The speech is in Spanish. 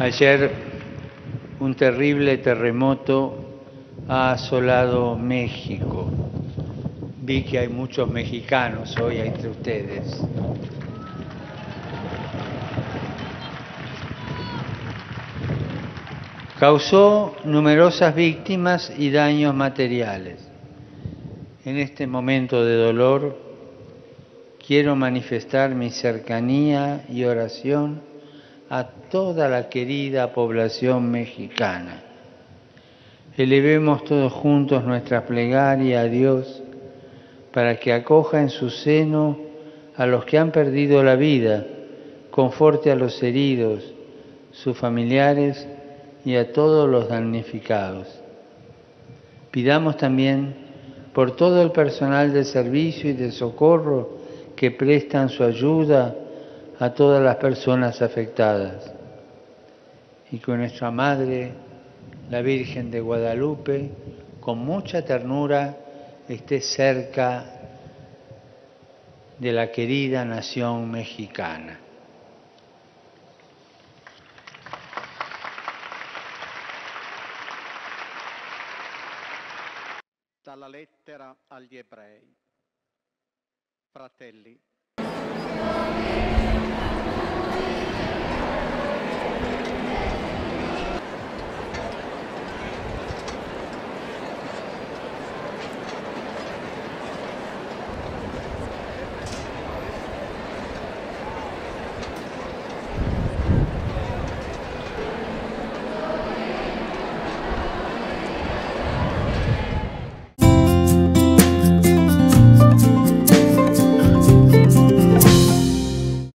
Ayer un terrible terremoto ha asolado México. Vi que hay muchos mexicanos hoy entre ustedes. Causó numerosas víctimas y daños materiales. En este momento de dolor quiero manifestar mi cercanía y oración a toda la querida población mexicana. Elevemos todos juntos nuestra plegaria a Dios para que acoja en su seno a los que han perdido la vida, conforte a los heridos, sus familiares y a todos los damnificados. Pidamos también por todo el personal de servicio y de socorro que prestan su ayuda a todas las personas afectadas. Y con nuestra Madre, la Virgen de Guadalupe, con mucha ternura, esté cerca de la querida nación mexicana. Dalla lettera agli ebrei. Fratelli,